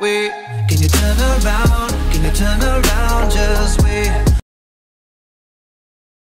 wait. Can you turn around? Can you turn around?